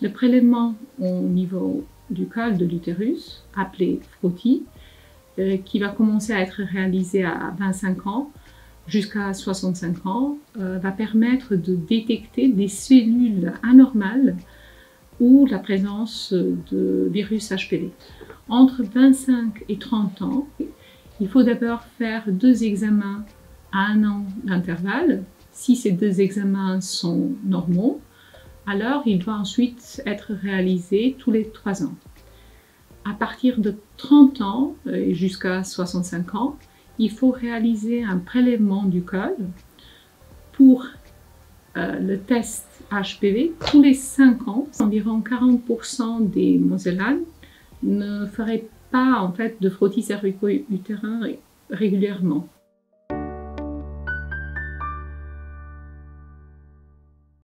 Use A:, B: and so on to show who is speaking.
A: Le prélèvement au niveau du col de l'utérus, appelé frottis, euh, qui va commencer à être réalisé à 25 ans jusqu'à 65 ans, euh, va permettre de détecter des cellules anormales ou la présence de virus HPV. Entre 25 et 30 ans, il faut d'abord faire deux examens à un an d'intervalle. Si ces deux examens sont normaux, alors il doit ensuite être réalisé tous les trois ans. À partir de 30 ans euh, et jusqu'à 65 ans, il faut réaliser un prélèvement du col pour euh, le test HPV tous les 5 ans. Environ 40% des Mosellanes ne feraient pas en fait de frottis cervico-utérin régulièrement.